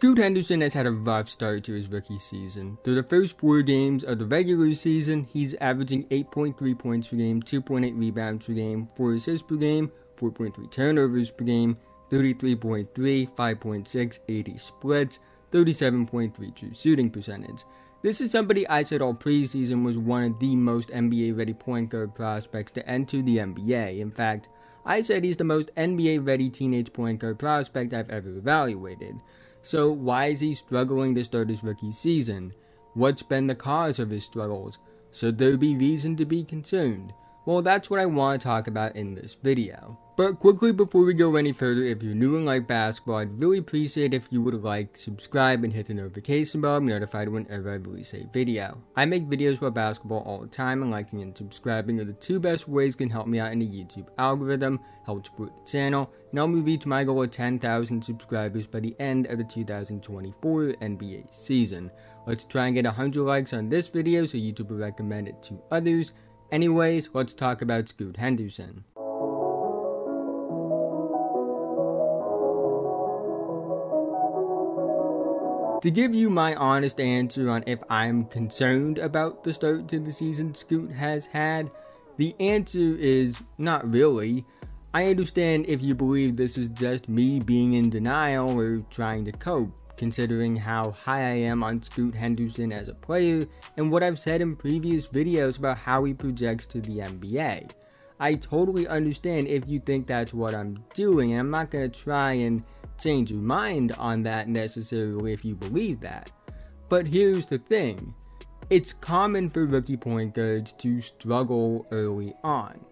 Scoot Henderson has had a rough start to his rookie season. Through the first four games of the regular season, he's averaging 8.3 points per game, 2.8 rebounds per game, 4 assists per game, 4.3 turnovers per game, 33.3, 5.6, 80 splits, 37.3 true shooting percentage. This is somebody I said all preseason was one of the most NBA ready point guard prospects to enter the NBA. In fact, I said he's the most NBA ready teenage point guard prospect I've ever evaluated. So, why is he struggling to start his rookie season? What's been the cause of his struggles? Should there be reason to be concerned? Well, that's what I want to talk about in this video. But quickly before we go any further, if you're new and like basketball, I'd really appreciate if you would like, subscribe, and hit the notification bell to be notified whenever I release a video. I make videos about basketball all the time, and liking and subscribing are the two best ways can help me out in the YouTube algorithm, help support the channel, and help me reach my goal of 10,000 subscribers by the end of the 2024 NBA season. Let's try and get 100 likes on this video so YouTube will recommend it to others. Anyways, let's talk about Scoot Henderson. To give you my honest answer on if I'm concerned about the start to the season Scoot has had, the answer is not really. I understand if you believe this is just me being in denial or trying to cope, considering how high I am on Scoot Henderson as a player and what I've said in previous videos about how he projects to the NBA. I totally understand if you think that's what I'm doing, and I'm not going to try and change your mind on that necessarily if you believe that. But here's the thing it's common for rookie point guards to struggle early on.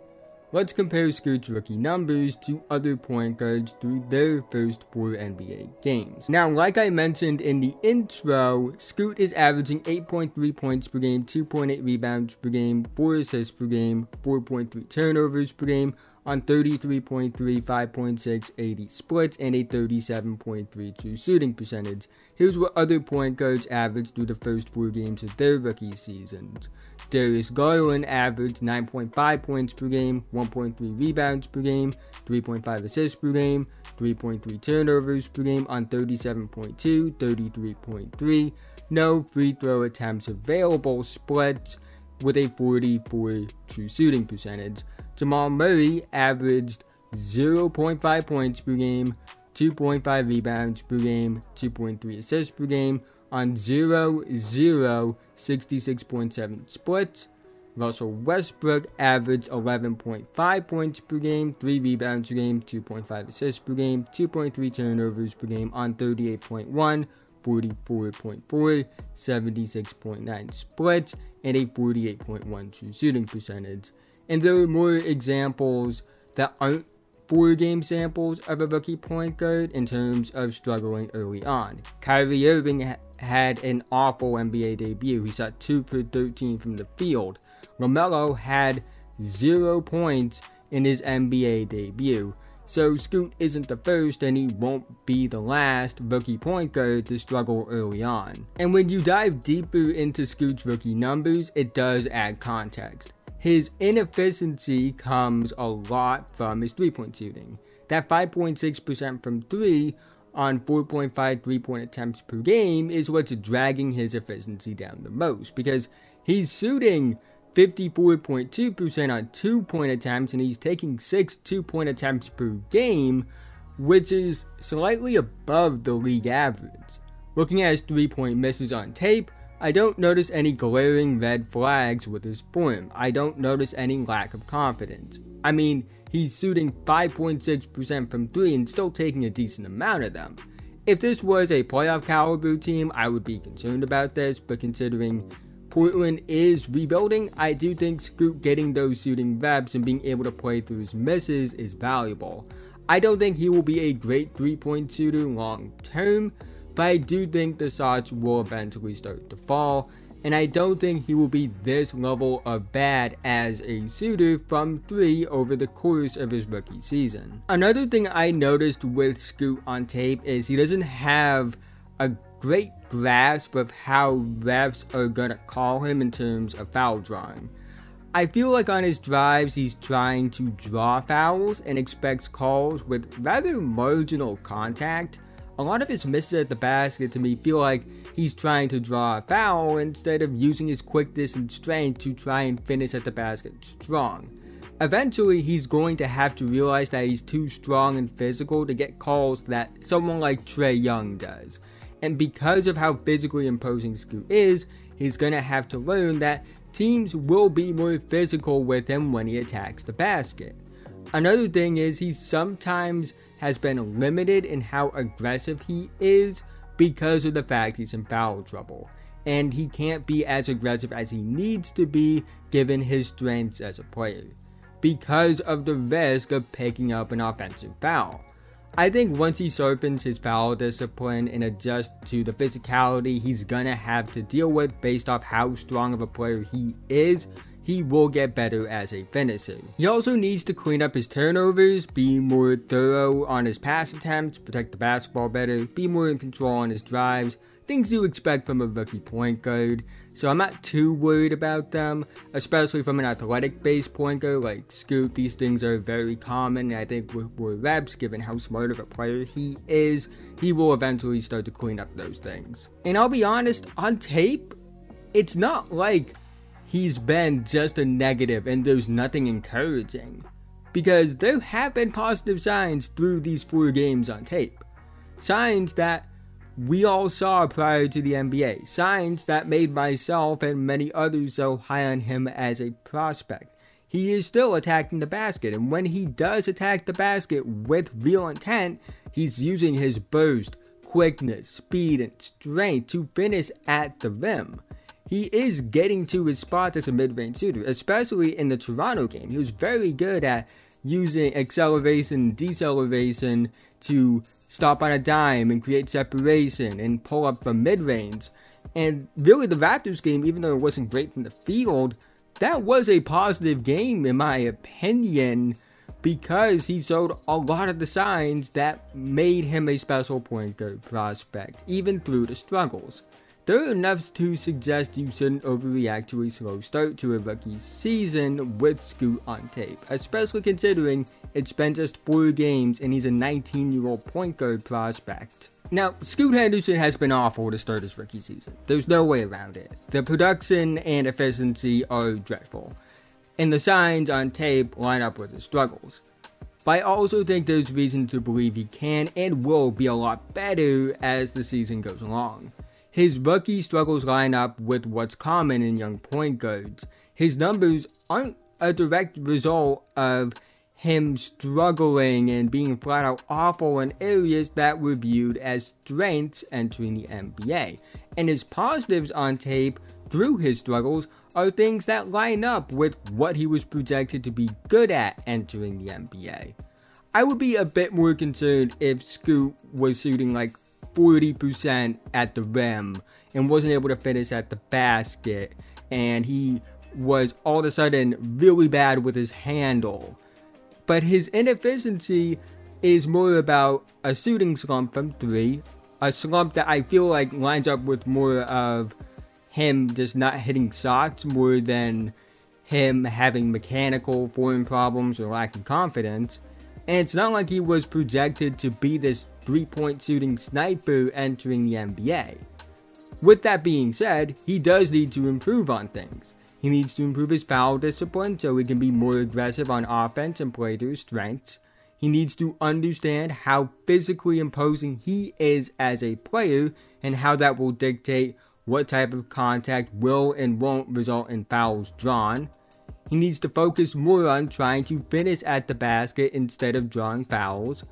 Let's compare Scoot's rookie numbers to other point guards through their first four NBA games. Now, like I mentioned in the intro, Scoot is averaging 8.3 points per game, 2.8 rebounds per game, 4 assists per game, 4.3 turnovers per game, on 33.3, 5.6, 80 splits, and a 37.32 shooting percentage. Here's what other point guards averaged through the first four games of their rookie seasons. Darius Garland averaged 9.5 points per game, 1.3 rebounds per game, 3.5 assists per game, 3.3 turnovers per game on 37.2, 33.3, no free throw attempts available, splits with a 44 true shooting percentage. Jamal Murray averaged 0.5 points per game, 2.5 rebounds per game, 2.3 assists per game on 0 0 66.7 splits. Russell Westbrook averaged 11.5 points per game, 3 rebounds per game, 2.5 assists per game, 2.3 turnovers per game on 38.1, 44.4, 76.9 splits, and a 48.1 shooting percentage. And there are more examples that aren't four game samples of a rookie point guard in terms of struggling early on. Kyrie Irving ha- had an awful NBA debut. He shot 2 for 13 from the field. LaMelo had 0 points in his NBA debut. So Scoot isn't the first and he won't be the last rookie point guard to struggle early on. And when you dive deeper into Scoot's rookie numbers, it does add context. His inefficiency comes a lot from his three point shooting. That 5.6% from three on 4.5 three point attempts per game is what's dragging his efficiency down the most because he's shooting 54.2% on two point attempts and he's taking six two point attempts per game, which is slightly above the league average. Looking at his three point misses on tape, I don't notice any glaring red flags with his form. I don't notice any lack of confidence. I mean, he's shooting 5.6% from 3 and still taking a decent amount of them. If this was a playoff caliber team, I would be concerned about this, but considering Portland is rebuilding, I do think Scoot getting those shooting reps and being able to play through his misses is valuable. I don't think he will be a great three point shooter long term, but I do think the shots will eventually start to fall, and I don't think he will be this level of bad as a shooter from 3 over the course of his rookie season. Another thing I noticed with Scoot on tape is he doesn't have a great grasp of how refs are gonna call him in terms of foul drawing. I feel like on his drives he's trying to draw fouls and expects calls with rather marginal contact a lot of his misses at the basket to me feel like he's trying to draw a foul instead of using his quickness and strength to try and finish at the basket strong. Eventually, he's going to have to realize that he's too strong and physical to get calls that someone like Trae Young does. And because of how physically imposing Scoot is, he's going to have to learn that teams will be more physical with him when he attacks the basket. Another thing is he sometimes has been limited in how aggressive he is because of the fact he's in foul trouble. And he can't be as aggressive as he needs to be given his strengths as a player because of the risk of picking up an offensive foul. I think once he sharpens his foul discipline and adjusts to the physicality he's gonna have to deal with based off how strong of a player he is, he will get better as a finisher. He also needs to clean up his turnovers, be more thorough on his pass attempts, protect the basketball better, be more in control on his drives, things you expect from a rookie point guard. So I'm not too worried about them, especially from an athletic based point guard like Scoot. These things are very common. I think with reps, given how smart of a player he is, he will eventually start to clean up those things. And I'll be honest, on tape, it's not like he's been just a negative and there's nothing encouraging. Because there have been positive signs through these four games on tape. Signs that we all saw prior to the NBA, signs that made myself and many others so high on him as a prospect. He is still attacking the basket, and when he does attack the basket with real intent, he's using his burst, quickness, speed, and strength to finish at the rim. He is getting to his spots as a mid range shooter, especially in the Toronto game. He was very good at using acceleration, deceleration to stop on a dime and create separation and pull up from mid range. And really, the Raptors game, even though it wasn't great from the field, that was a positive game, in my opinion, because he showed a lot of the signs that made him a special point guard prospect, even through the struggles. There are enough to suggest you shouldn't overreact to a slow start to a rookie season with Scoot on tape, especially considering it's been just 4 games and he's a 19 year old point guard prospect. Now, Scoot Henderson has been awful to start his rookie season. There's no way around it. The production and efficiency are dreadful, and the signs on tape line up with the struggles. But I also think there's reason to believe he can and will be a lot better as the season goes along. His rookie struggles line up with what's common in young point guards. His numbers aren't a direct result of him struggling and being flat out awful in areas that were viewed as strengths entering the NBA. And his positives on tape through his struggles are things that line up with what he was projected to be good at entering the NBA. I would be a bit more concerned if Scoot was shooting like 40% at the rim and wasn't able to finish at the basket. And he was all of a sudden really bad with his handle. But his inefficiency is more about a shooting slump from three, a slump that I feel like lines up with more of him just not hitting shots more than him having mechanical form problems or lacking confidence. And it's not like he was projected to be this three point shooting sniper entering the NBA. With that being said, he does need to improve on things. He needs to improve his foul discipline so he can be more aggressive on offense and play to his strengths. He needs to understand how physically imposing he is as a player and how that will dictate what type of contact will and won't result in fouls drawn. He needs to focus more on trying to finish at the basket instead of drawing fouls.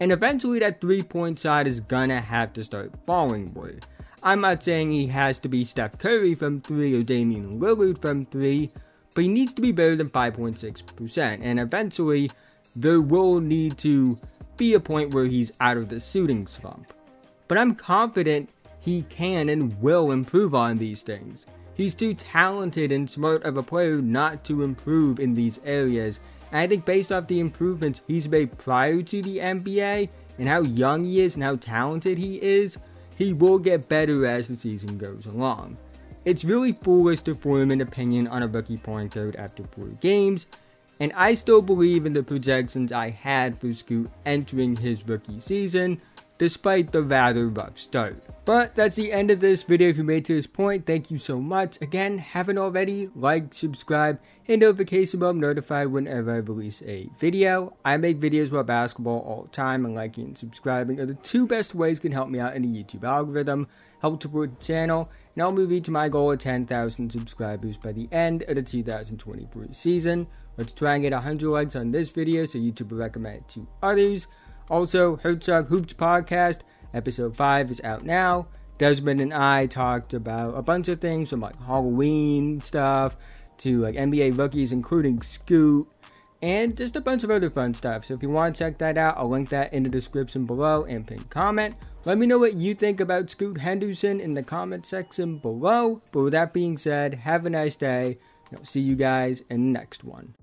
And eventually that three point shot is gonna have to start falling more. I'm not saying he has to be Steph Curry from 3 or Damian Lillard from 3, but he needs to be better than 5.6%, and eventually there will need to be a point where he's out of the shooting slump. But I'm confident he can and will improve on these things. He's too talented and smart of a player not to improve in these areas, I think based off the improvements he's made prior to the NBA and how young he is and how talented he is, he will get better as the season goes along. It's really foolish to form an opinion on a rookie point guard after 4 games, and I still believe in the projections I had for Scoot entering his rookie season despite the rather rough start. But that's the end of this video. If you made it to this point, thank you so much. Again, haven't already, like, subscribe, hit notification bell notified whenever I release a video. I make videos about basketball all the time, and liking and subscribing are the two best ways can help me out in the YouTube algorithm, help support the channel, and I'll move you to my goal of 10,000 subscribers by the end of the 2023 season. Let's try and get 100 likes on this video so YouTube will recommend it to others. Also, Hertzog Hoops Podcast, episode 5 is out now. Desmond and I talked about a bunch of things from like Halloween stuff to like NBA rookies, including Scoot, and just a bunch of other fun stuff. So if you want to check that out, I'll link that in the description below and pin comment. Let me know what you think about Scoot Henderson in the comment section below. But with that being said, have a nice day. I'll see you guys in the next one.